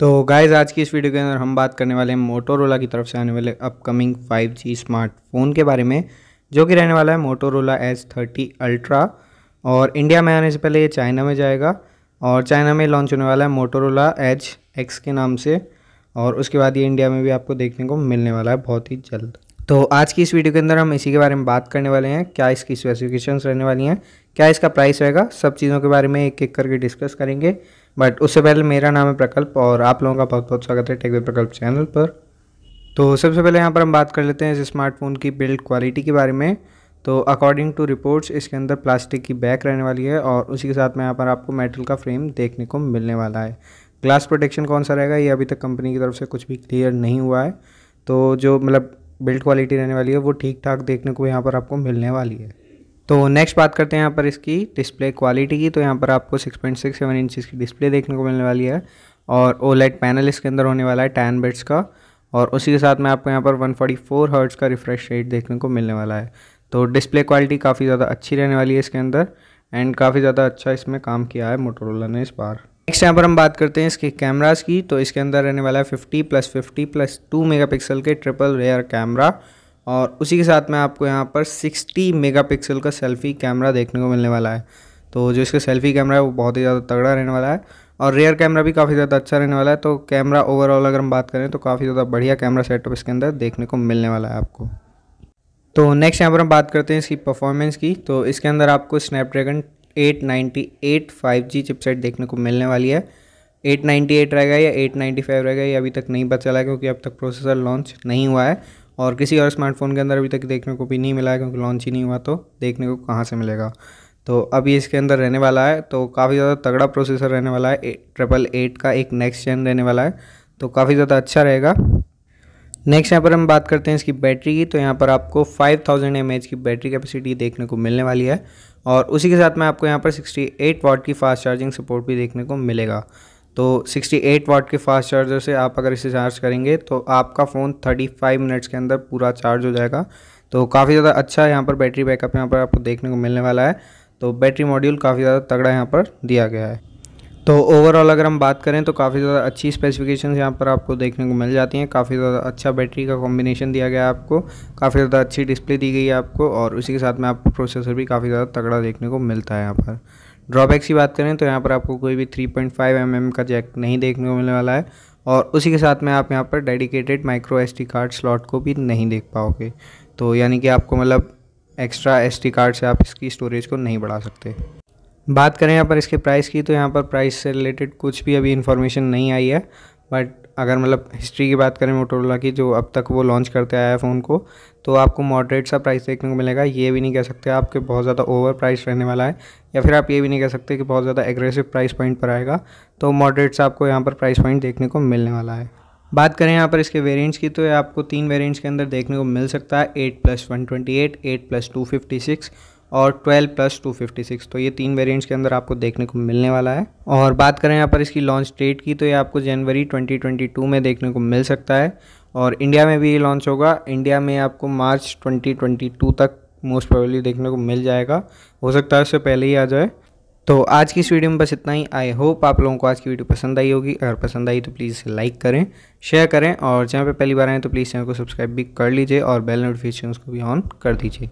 तो गाइज़ आज की इस वीडियो के अंदर हम बात करने वाले हैं मोटोरोला की तरफ़ से आने वाले अपकमिंग 5G स्मार्टफ़ोन के बारे में, जो कि रहने वाला है मोटोरोला एस थर्टी अल्ट्रा और इंडिया में आने से पहले ये चाइना में जाएगा और चाइना में लॉन्च होने वाला है मोटोरोला एच एक्स के नाम से। और उसके बाद ये इंडिया में भी आपको देखने को मिलने वाला है बहुत ही जल्द। तो आज की इस वीडियो के अंदर हम इसी के बारे में बात करने वाले हैं, क्या इसकी स्पेसिफिकेशंस रहने वाली हैं, क्या इसका प्राइस रहेगा, सब चीज़ों के बारे में एक एक करके डिस्कस करेंगे। बट उससे पहले मेरा नाम है प्रकल्प और आप लोगों का बहुत बहुत स्वागत है टेक प्रकल्प चैनल पर। तो सबसे पहले यहाँ पर हम बात कर लेते हैं इस स्मार्टफ़ोन की बिल्ड क्वालिटी के बारे में। तो अकॉर्डिंग टू रिपोर्ट्स इसके अंदर प्लास्टिक की बैक रहने वाली है और उसी के साथ में यहाँ पर आपको मेटल का फ्रेम देखने को मिलने वाला है। ग्लास प्रोटेक्शन कौन सा रहेगा? ये अभी तक कंपनी की तरफ़ से कुछ भी क्लियर नहीं हुआ है। तो जो मतलब बिल्ड क्वालिटी रहने वाली है, वो ठीक ठाक देखने को यहाँ पर आपको मिलने वाली है। तो नेक्स्ट बात करते हैं यहाँ पर इसकी डिस्प्ले क्वालिटी की। तो यहाँ पर आपको 6.67 इंच की डिस्प्ले देखने को मिलने वाली है और ओलेट पैनल इसके अंदर होने वाला है टेन बेड्स का। और उसी के साथ में आपको यहाँ पर 144 फोर्टी का रिफ्रेश रेट देखने को मिलने वाला है। तो डिस्प्ले क्वालिटी काफ़ी ज़्यादा अच्छी रहने वाली है इसके अंदर एंड काफ़ी ज़्यादा अच्छा इसमें काम किया है मोटोरोला ने इस बार। नेक्स्ट यहाँ पर हम बात करते हैं इसके कैमरास की। तो इसके अंदर रहने वाला है 50 प्लस 50 प्लस 2 मेगापिक्सल के ट्रिपल रेयर कैमरा और उसी के साथ में आपको यहाँ पर 60 मेगापिक्सल का सेल्फी कैमरा देखने को मिलने वाला है। तो जो इसका सेल्फी कैमरा है, वो बहुत ही ज़्यादा तगड़ा रहने वाला है और रेयर कैमरा भी काफ़ी ज़्यादा अच्छा रहने वाला है। तो कैमरा ओवरऑल अगर हम बात करें तो काफ़ी ज़्यादा बढ़िया कैमरा सेटअप इसके अंदर देखने को मिलने वाला है आपको। तो नेक्स्ट यहाँ पर हम बात करते हैं इसकी परफॉर्मेंस की। तो इसके अंदर आपको स्नैपड्रैगन 898 5G चिपसेट देखने को मिलने वाली है। 898 रहेगा या 895 रहेगा, ये अभी तक नहीं पता चला क्योंकि अब तक प्रोसेसर लॉन्च नहीं हुआ है। और किसी और स्मार्टफ़ोन के अंदर अभी तक देखने को भी नहीं मिला है क्योंकि लॉन्च ही नहीं हुआ तो देखने को कहाँ से मिलेगा? तो अभी इसके अंदर रहने वाला है तो काफ़ी ज़्यादा तगड़ा प्रोसेसर रहने वाला है ट्रिपल एट का एक नेक्स्ट जेन रहने वाला है तो काफ़ी ज़्यादा अच्छा रहेगा। नेक्स्ट यहाँ पर हम बात करते हैं इसकी बैटरी की तो यहाँ पर आपको 5000 थाउज़ेंड की बैटरी कैपेसिटी देखने को मिलने वाली है, और उसी के साथ में आपको यहाँ पर 68 वाट की फास्ट चार्जिंग सपोर्ट भी देखने को मिलेगा। तो 68 वाट के फास्ट चार्जर से आप अगर इसे चार्ज करेंगे तो आपका फ़ोन 35 मिनट्स के अंदर पूरा चार्ज हो जाएगा। तो काफ़ी ज़्यादा अच्छा यहाँ पर बैटरी बैकअप यहाँ पर आपको देखने को मिलने वाला है। तो बैटरी मॉड्यूल काफ़ी ज़्यादा तगड़ा यहाँ पर दिया गया है। तो ओवरऑल अगर हम बात करें तो काफ़ी ज़्यादा अच्छी स्पेसिफिकेशन यहाँ पर आपको देखने को मिल जाती हैं। काफ़ी ज़्यादा अच्छा बैटरी का कॉम्बिनेशन दिया गया है आपको। काफ़ी ज़्यादा अच्छी डिस्प्ले दी गई है आपको और उसी के साथ में आपको प्रोसेसर भी काफ़ी ज़्यादा तगड़ा देखने को मिलता है यहाँ पर। ड्रॉबैक्स की बात करें तो यहाँ पर आपको कोई भी थ्री पॉइंट mm का जैक नहीं देखने को मिलने वाला है और उसी के साथ में आप यहाँ पर dedicated micro S card slot को भी नहीं देख पाओगे। तो यानी कि आपको मतलब एक्स्ट्रा एस कार्ड से आप इसकी स्टोरेज को नहीं बढ़ा सकते। बात करें यहाँ पर इसके प्राइस की तो यहाँ पर प्राइस से रिलेटेड कुछ भी अभी इन्फॉर्मेशन नहीं आई है बट अगर मतलब हिस्ट्री की बात करें मोटोरोला की, जो अब तक वो लॉन्च करते आया है फ़ोन को तो आपको मॉडरेट सा प्राइस देखने को मिलेगा। ये भी नहीं कह सकते आपके बहुत ज़्यादा ओवर प्राइस रहने वाला है, या फिर आप ये भी नहीं कह सकते कि बहुत ज़्यादा एग्रेसिव प्राइस पॉइंट पर आएगा तो मॉडरेट सा आपको यहाँ पर प्राइस पॉइंट देखने को मिलने वाला है। बात करें यहाँ पर इसके वेरिएंट्स की तो आपको तीन वेरिएंट्स के अंदर देखने को मिल सकता है। Eight plus one twenty eight eight plus two fifty six और 12 प्लस 256 तो ये तीन वेरिएंट्स के अंदर आपको देखने को मिलने वाला है। और बात करें यहाँ पर इसकी लॉन्च डेट की तो ये आपको जनवरी 2022 में देखने को मिल सकता है। और इंडिया में भी ये लॉन्च होगा। इंडिया में आपको मार्च 2022 तक मोस्ट प्रोबेबली देखने को मिल जाएगा। हो सकता है उससे पहले ही आ जाए। तो आज की इस वीडियो में बस इतना ही। आई होप आप लोगों को आज की वीडियो पसंद आई होगी। अगर पसंद आई तो प्लीज़ इसे लाइक करें शेयर करें। और जहाँ पे पहली बार आए तो प्लीज़ चैनल को सब्सक्राइब भी कर लीजिए और बेल नोटिफिकेशन को भी ऑन कर दीजिए।